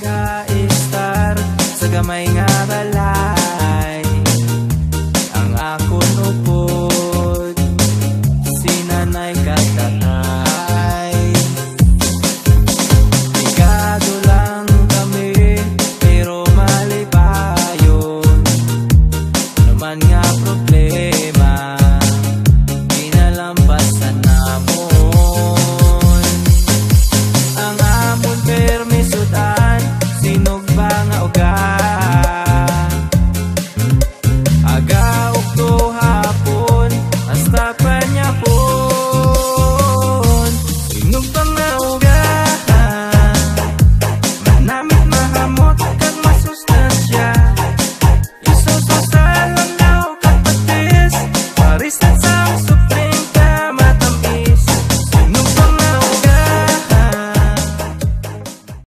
ka-estar Sa gamay nga balay moto